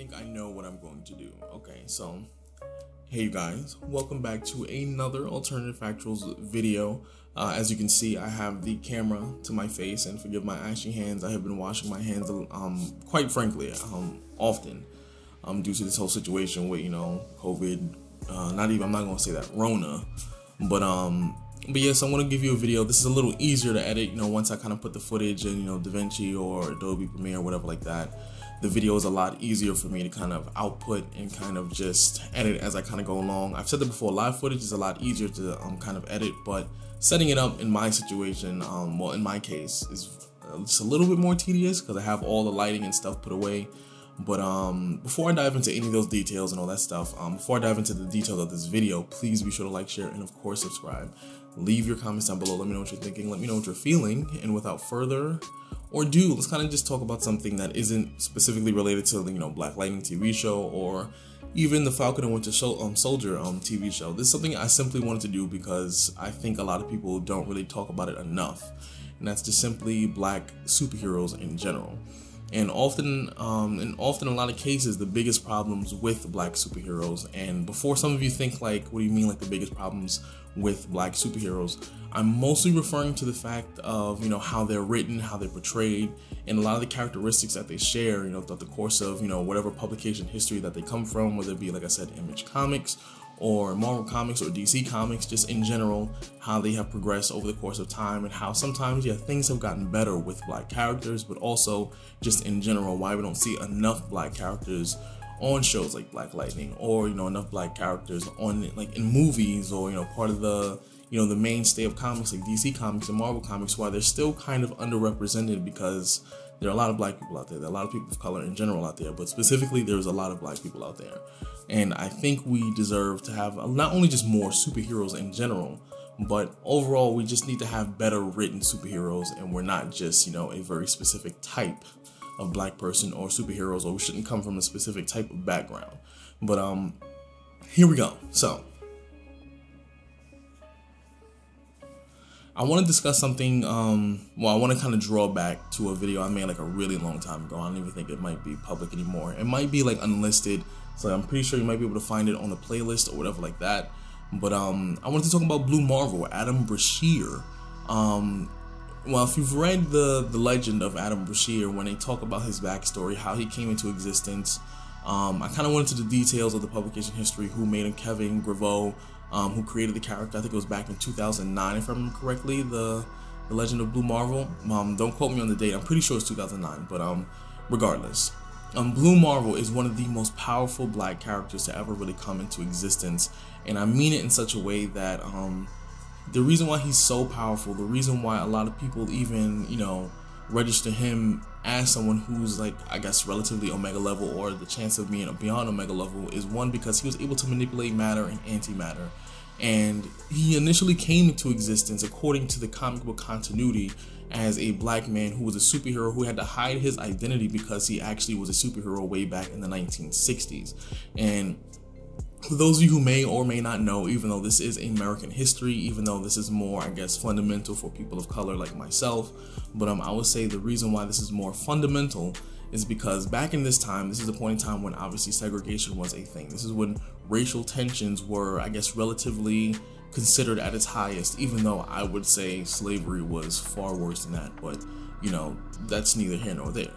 think I know what I'm going to do. Okay, so hey you guys, welcome back to another Alternative Factuals video. Uh, as you can see, I have the camera to my face, and forgive my ashy hands. I have been washing my hands, um, quite frankly, um, often, um, due to this whole situation with you know COVID. Uh, not even I'm not gonna say that Rona, but um, but yes, I'm gonna give you a video. This is a little easier to edit, you know, once I kind of put the footage in, you know, DaVinci or Adobe Premiere or whatever like that the video is a lot easier for me to kind of output and kind of just edit as I kind of go along. I've said that before, live footage is a lot easier to um, kind of edit, but setting it up in my situation, um, well, in my case, is just a little bit more tedious because I have all the lighting and stuff put away. But um, before I dive into any of those details and all that stuff, um, before I dive into the details of this video, please be sure to like, share, and of course subscribe. Leave your comments down below. Let me know what you're thinking. Let me know what you're feeling. And without further or do let's kind of just talk about something that isn't specifically related to you know Black Lightning TV show or even the Falcon and Winter show, um, Soldier um, TV show. This is something I simply wanted to do because I think a lot of people don't really talk about it enough, and that's just simply Black superheroes in general. And often, um, and often a lot of cases, the biggest problems with black superheroes. And before some of you think like, what do you mean like the biggest problems with black superheroes? I'm mostly referring to the fact of, you know, how they're written, how they're portrayed, and a lot of the characteristics that they share, you know, throughout the course of, you know, whatever publication history that they come from, whether it be, like I said, Image Comics or Marvel Comics or DC Comics, just in general, how they have progressed over the course of time and how sometimes, yeah, things have gotten better with black characters, but also just in general, why we don't see enough black characters on shows like Black Lightning or, you know, enough black characters on, like, in movies or, you know, part of the, you know, the mainstay of comics like DC Comics and Marvel Comics, why they're still kind of underrepresented because there are a lot of black people out there. There are a lot of people of color in general out there, but specifically, there's a lot of black people out there. And I think we deserve to have not only just more superheroes in general, but overall, we just need to have better written superheroes, and we're not just, you know, a very specific type of black person or superheroes, or shouldn't come from a specific type of background. But um, here we go. So I want to discuss something. Um, well, I want to kind of draw back to a video I made like a really long time ago. I don't even think it might be public anymore. It might be like unlisted, so I'm pretty sure you might be able to find it on the playlist or whatever like that. But um, I wanted to talk about Blue Marvel, Adam Brashear. Um, well, if you've read the the legend of Adam Brashear, when they talk about his backstory, how he came into existence, um, I kind of went into the details of the publication history, who made him, Kevin Grevioux, um, who created the character. I think it was back in 2009, if I remember correctly. The the Legend of Blue Marvel. Um, don't quote me on the date. I'm pretty sure it's 2009, but um, regardless. Um, Blue Marvel is one of the most powerful black characters to ever really come into existence, and I mean it in such a way that um, the reason why he's so powerful, the reason why a lot of people even you know register him as someone who's like I guess relatively omega level or the chance of being a beyond omega level is one because he was able to manipulate matter and antimatter. And he initially came into existence according to the comic book continuity as a black man who was a superhero who had to hide his identity because he actually was a superhero way back in the 1960s and for those of you who may or may not know, even though this is American history, even though this is more, I guess, fundamental for people of color like myself, but um, I would say the reason why this is more fundamental is because back in this time, this is a point in time when obviously segregation was a thing. This is when racial tensions were, I guess, relatively considered at its highest, even though I would say slavery was far worse than that. But, you know, that's neither here nor there.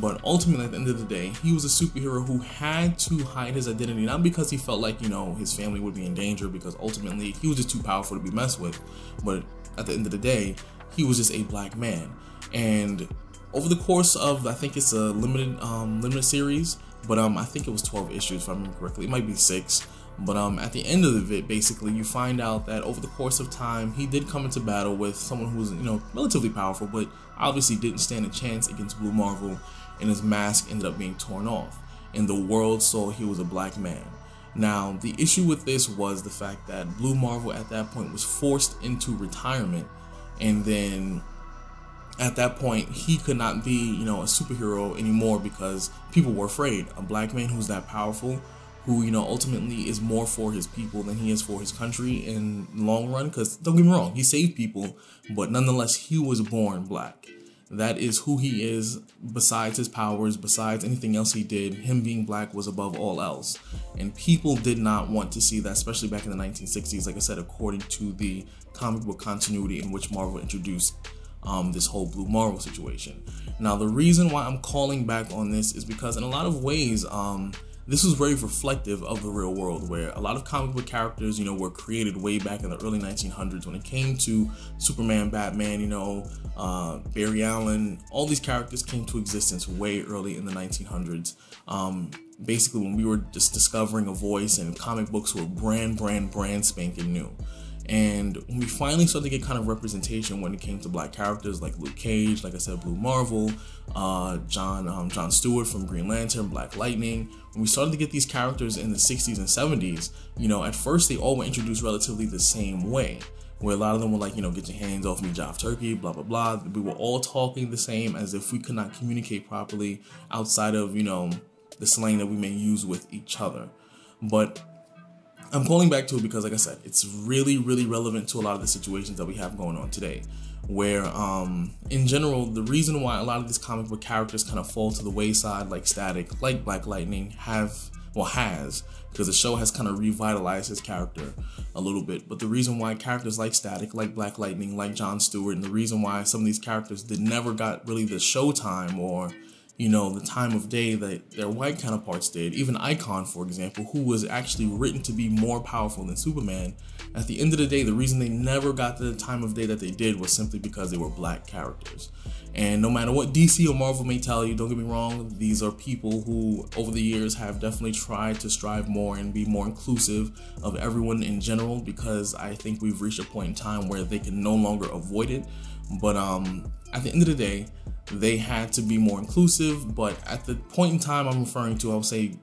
But ultimately, at the end of the day, he was a superhero who had to hide his identity, not because he felt like, you know, his family would be in danger, because ultimately he was just too powerful to be messed with. But at the end of the day, he was just a black man. And over the course of, I think it's a limited um, limited series, but um, I think it was 12 issues if I remember correctly. It might be six. But um, at the end of it, basically, you find out that over the course of time, he did come into battle with someone who was, you know, relatively powerful, but obviously didn't stand a chance against Blue Marvel and his mask ended up being torn off. And the world saw he was a black man. Now, the issue with this was the fact that Blue Marvel at that point was forced into retirement, and then at that point he could not be, you know, a superhero anymore because people were afraid. A black man who's that powerful, who you know ultimately is more for his people than he is for his country in long run. Because don't get me wrong, he saved people, but nonetheless he was born black. that is who he is besides his powers besides anything else he did him being black was above all else and people did not want to see that especially back in the 1960s like i said according to the comic book continuity in which marvel introduced um, this whole blue marvel situation now the reason why i'm calling back on this is because in a lot of ways um, this was very reflective of the real world where a lot of comic book characters, you know, were created way back in the early 1900s when it came to Superman, Batman, you know, uh, Barry Allen, all these characters came to existence way early in the 1900s. Um, basically, when we were just discovering a voice and comic books were brand, brand, brand spanking new. And we finally started to get kind of representation when it came to black characters like Luke Cage, like I said, Blue Marvel, uh, John um, John Stewart from Green Lantern, Black Lightning. When we started to get these characters in the 60s and 70s, you know, at first they all were introduced relatively the same way where a lot of them were like, you know, get your hands off me, Jive Turkey, blah, blah, blah. We were all talking the same as if we could not communicate properly outside of, you know, the slang that we may use with each other. But I'm calling back to it because, like I said, it's really, really relevant to a lot of the situations that we have going on today. Where, um, in general, the reason why a lot of these comic book characters kind of fall to the wayside, like Static, like Black Lightning, have, well, has, because the show has kind of revitalized his character a little bit. But the reason why characters like Static, like Black Lightning, like John Stewart, and the reason why some of these characters did never got really the showtime or you know, the time of day that their white counterparts did. Even Icon, for example, who was actually written to be more powerful than Superman. At the end of the day, the reason they never got the time of day that they did was simply because they were black characters. And no matter what DC or Marvel may tell you, don't get me wrong, these are people who over the years have definitely tried to strive more and be more inclusive of everyone in general because I think we've reached a point in time where they can no longer avoid it. But um, at the end of the day, they had to be more inclusive. But at the point in time I'm referring to, I would say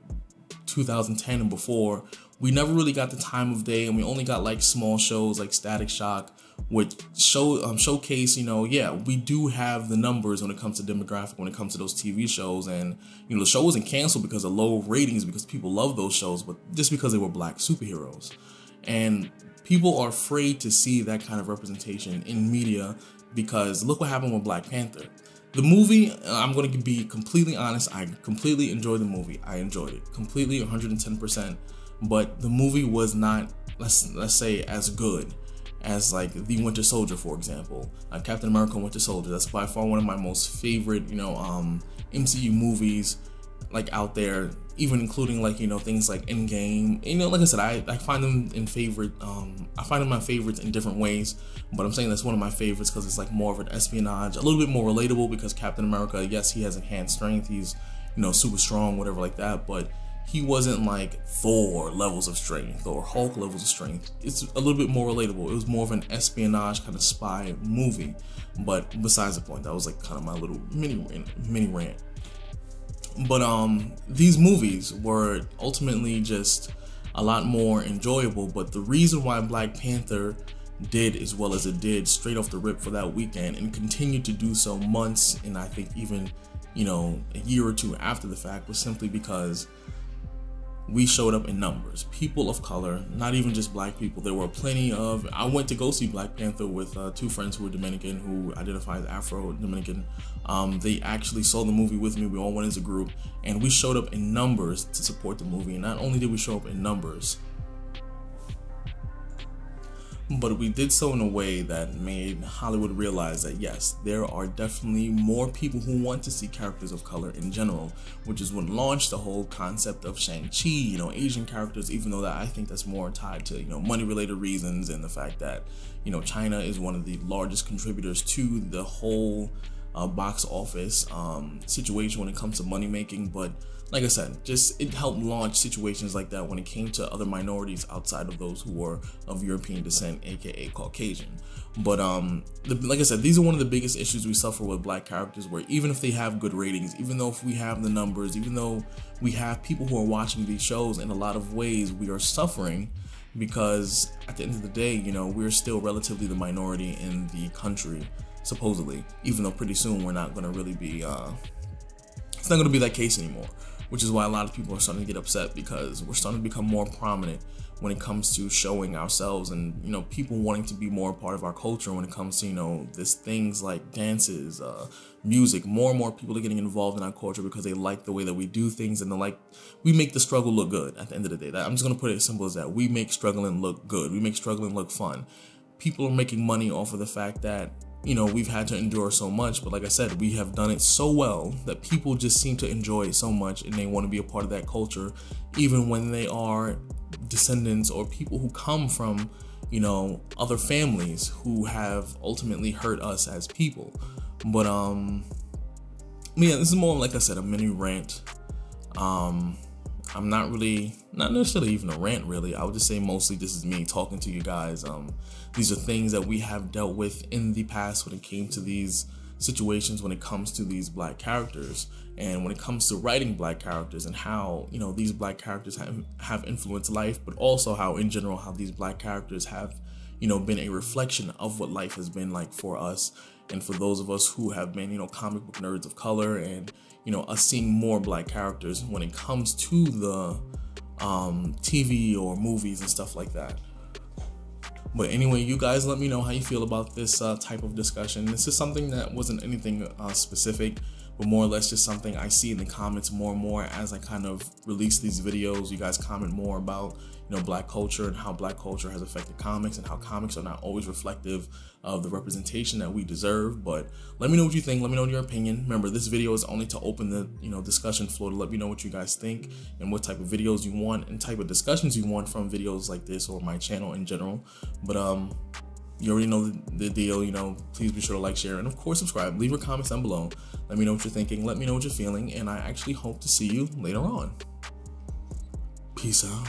2010 and before, we never really got the time of day, and we only got like small shows like Static Shock, which show um, showcase. You know, yeah, we do have the numbers when it comes to demographic, when it comes to those TV shows, and you know, the show wasn't canceled because of low ratings because people love those shows, but just because they were black superheroes, and people are afraid to see that kind of representation in media because look what happened with Black Panther. The movie, uh, I'm going to be completely honest, I completely enjoyed the movie. I enjoyed it completely 110%, but the movie was not let's let's say as good as like The Winter Soldier for example. Uh, Captain America Winter Soldier. That's by far one of my most favorite, you know, um MCU movies like out there, even including like you know things like Endgame. You know, like I said, I, I find them in favorite. Um, I find them my favorites in different ways, but I'm saying that's one of my favorites because it's like more of an espionage, a little bit more relatable. Because Captain America, yes, he has enhanced strength. He's you know super strong, whatever like that, but he wasn't like Thor levels of strength or Hulk levels of strength. It's a little bit more relatable. It was more of an espionage kind of spy movie. But besides the point, that was like kind of my little mini mini rant. But um, these movies were ultimately just a lot more enjoyable. But the reason why Black Panther did as well as it did straight off the rip for that weekend and continued to do so months and I think even, you know, a year or two after the fact was simply because we showed up in numbers. People of color, not even just black people. There were plenty of. I went to go see Black Panther with uh, two friends who were Dominican, who identify as Afro Dominican. Um, they actually saw the movie with me. We all went as a group, and we showed up in numbers to support the movie. And not only did we show up in numbers, but we did so in a way that made Hollywood realize that yes, there are definitely more people who want to see characters of color in general, which is what launched the whole concept of Shang-Chi, you know, Asian characters, even though that I think that's more tied to, you know, money related reasons and the fact that, you know, China is one of the largest contributors to the whole uh, box office um, situation when it comes to money making, but like I said, just it helped launch situations like that when it came to other minorities outside of those who were of European descent, aka Caucasian. But um, the, like I said, these are one of the biggest issues we suffer with black characters. Where even if they have good ratings, even though if we have the numbers, even though we have people who are watching these shows, in a lot of ways we are suffering because at the end of the day, you know, we're still relatively the minority in the country, supposedly. Even though pretty soon we're not going to really be. Uh, it's not going to be that case anymore which is why a lot of people are starting to get upset because we're starting to become more prominent when it comes to showing ourselves and you know people wanting to be more a part of our culture when it comes to you know this things like dances uh, music more and more people are getting involved in our culture because they like the way that we do things and they like we make the struggle look good at the end of the day. That, i'm just going to put it as simple as that. We make struggling look good. We make struggling look fun. People are making money off of the fact that you know, we've had to endure so much, but like I said, we have done it so well that people just seem to enjoy it so much and they want to be a part of that culture, even when they are descendants or people who come from, you know, other families who have ultimately hurt us as people. But, um, yeah, this is more like I said, a mini rant. Um, I'm not really, not necessarily even a rant, really. I would just say mostly this is me talking to you guys. Um, these are things that we have dealt with in the past when it came to these situations, when it comes to these black characters, and when it comes to writing black characters and how you know these black characters have have influenced life, but also how in general how these black characters have you know been a reflection of what life has been like for us and for those of us who have been you know comic book nerds of color and you know us seeing more black characters when it comes to the um, TV or movies and stuff like that. But anyway, you guys let me know how you feel about this uh, type of discussion. This is something that wasn't anything uh, specific, but more or less just something I see in the comments more and more as I kind of release these videos. You guys comment more about you know black culture and how black culture has affected comics and how comics are not always reflective of the representation that we deserve. But let me know what you think. Let me know your opinion. Remember this video is only to open the you know discussion floor to let me know what you guys think and what type of videos you want and type of discussions you want from videos like this or my channel in general. But um you already know the, deal, you know, please be sure to like, share, and of course subscribe. Leave your comments down below. Let me know what you're thinking. Let me know what you're feeling, and I actually hope to see you later on. Peace out.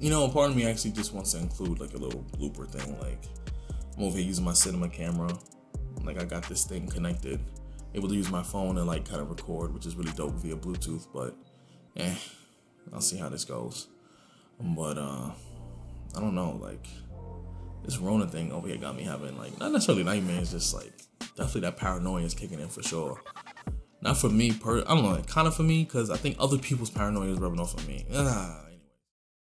You know, part of me actually just wants to include like a little blooper thing. Like, I'm over here using my cinema camera. Like, I got this thing connected, able to use my phone and like kind of record, which is really dope via Bluetooth. But, eh, I'll see how this goes. But, uh, I don't know. Like, this Rona thing over here got me having like not necessarily nightmares, just like definitely that paranoia is kicking in for sure. Not for me, per I don't know, kind of for me, because I think other people's paranoia is rubbing off on me. Ah,